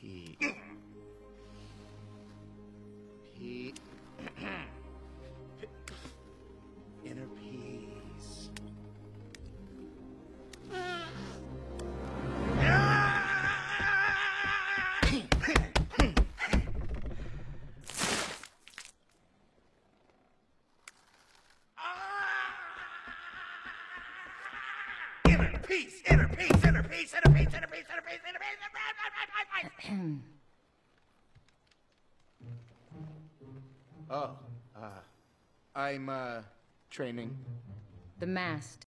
He. he. Inner peace. Inner peace, inner peace, inner peace, inner peace, inner peace. Oh, uh, I'm, uh, training. The mast